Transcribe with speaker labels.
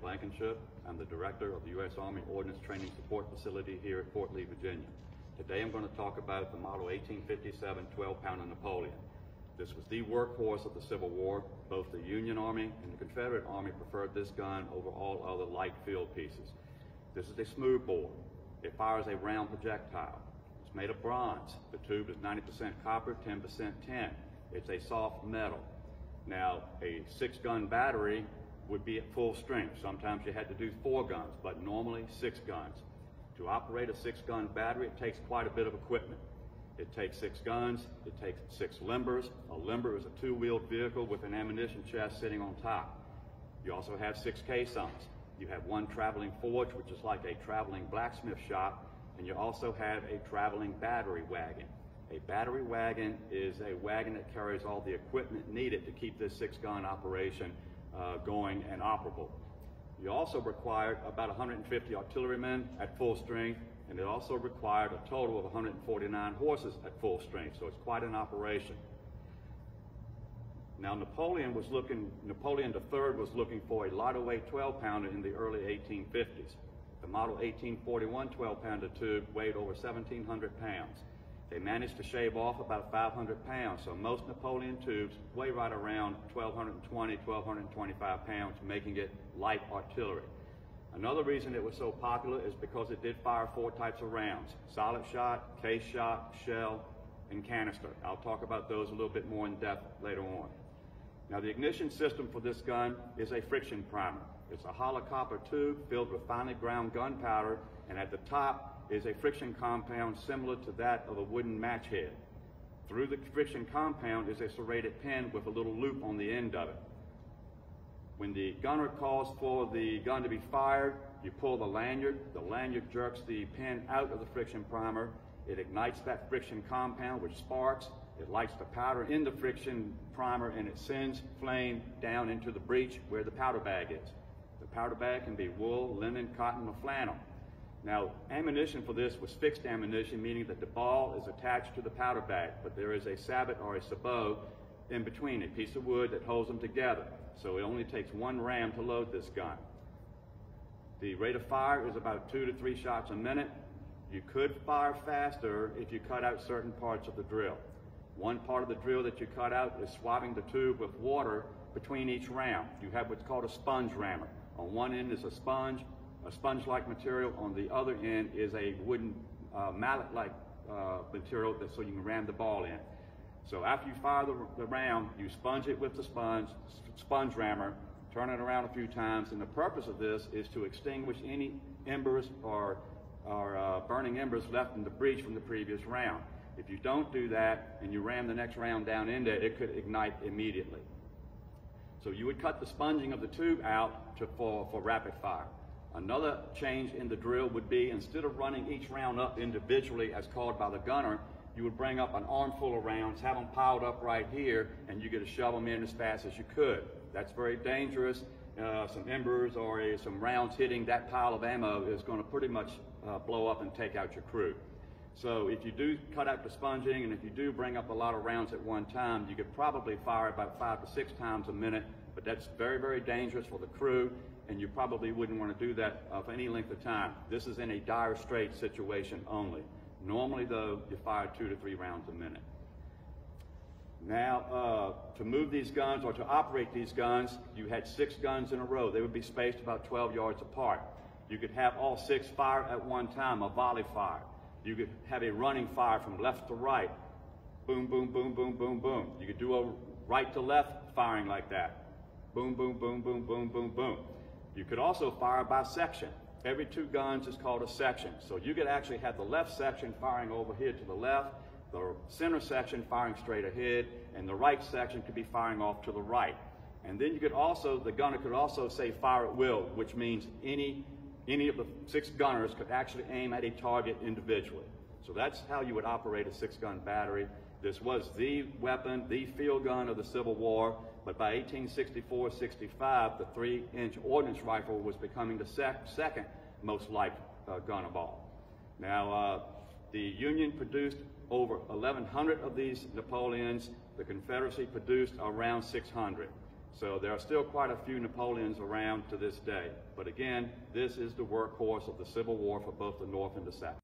Speaker 1: Blankenship. I'm the director of the U.S. Army Ordnance Training Support Facility here at Fort Lee, Virginia. Today I'm going to talk about the Model 1857 12-pounder Napoleon. This was the workhorse of the Civil War. Both the Union Army and the Confederate Army preferred this gun over all other light field pieces. This is a smooth bore. It fires a round projectile. It's made of bronze. The tube is 90% copper, 10% tin. It's a soft metal. Now, a six-gun battery would be at full strength. Sometimes you had to do four guns, but normally six guns. To operate a six-gun battery, it takes quite a bit of equipment. It takes six guns, it takes six limbers. A limber is a two-wheeled vehicle with an ammunition chest sitting on top. You also have six caissons. You have one traveling forge, which is like a traveling blacksmith shop, and you also have a traveling battery wagon. A battery wagon is a wagon that carries all the equipment needed to keep this six-gun operation uh, going and operable. You also required about 150 artillerymen at full strength, and it also required a total of 149 horses at full strength, so it's quite an operation. Now Napoleon was looking, Napoleon III was looking for a lighter weight 12 pounder in the early 1850s. The model 1841 12 pounder tube weighed over 1,700 pounds. They managed to shave off about 500 pounds, so most Napoleon tubes weigh right around 1,220, 1,225 pounds, making it light artillery. Another reason it was so popular is because it did fire four types of rounds, solid shot, case shot, shell, and canister. I'll talk about those a little bit more in depth later on. Now the ignition system for this gun is a friction primer. It's a hollow copper tube filled with finely ground gunpowder, and at the top is a friction compound similar to that of a wooden match head. Through the friction compound is a serrated pin with a little loop on the end of it. When the gunner calls for the gun to be fired, you pull the lanyard. The lanyard jerks the pin out of the friction primer. It ignites that friction compound, which sparks. It lights the powder in the friction primer, and it sends flame down into the breech where the powder bag is. The powder bag can be wool, linen, cotton, or flannel. Now, ammunition for this was fixed ammunition, meaning that the ball is attached to the powder bag, but there is a sabot or a sabot in between, a piece of wood that holds them together. So it only takes one ram to load this gun. The rate of fire is about two to three shots a minute. You could fire faster if you cut out certain parts of the drill. One part of the drill that you cut out is swabbing the tube with water between each ram. You have what's called a sponge rammer. On one end is a sponge, a sponge-like material. On the other end is a wooden uh, mallet-like uh, material that, so you can ram the ball in. So after you fire the, the round, you sponge it with the sponge, sponge rammer, turn it around a few times, and the purpose of this is to extinguish any embers or, or uh, burning embers left in the breech from the previous round. If you don't do that and you ram the next round down into it, it could ignite immediately. So you would cut the sponging of the tube out to, for, for rapid fire. Another change in the drill would be instead of running each round up individually as called by the gunner, you would bring up an armful of rounds, have them piled up right here, and you get to shove them in as fast as you could. That's very dangerous. Uh, some embers or uh, some rounds hitting that pile of ammo is going to pretty much uh, blow up and take out your crew. So if you do cut out the sponging and if you do bring up a lot of rounds at one time, you could probably fire about five to six times a minute, but that's very, very dangerous for the crew and you probably wouldn't want to do that uh, for any length of time. This is in a dire strait situation only. Normally, though, you fire two to three rounds a minute. Now, uh, to move these guns or to operate these guns, you had six guns in a row. They would be spaced about 12 yards apart. You could have all six fire at one time, a volley fire. You could have a running fire from left to right. Boom, boom, boom, boom, boom, boom. You could do a right to left firing like that. Boom, boom, boom, boom, boom, boom, boom. You could also fire by section. Every two guns is called a section. So you could actually have the left section firing over here to the left, the center section firing straight ahead, and the right section could be firing off to the right. And then you could also, the gunner could also say fire at will, which means any, any of the six gunners could actually aim at a target individually. So that's how you would operate a six gun battery. This was the weapon, the field gun of the Civil War. But by 1864-65, the three-inch ordnance rifle was becoming the sec second most liked uh, gun of all. Now, uh, the Union produced over 1,100 of these Napoleons. The Confederacy produced around 600. So there are still quite a few Napoleons around to this day. But again, this is the workhorse of the Civil War for both the North and the South.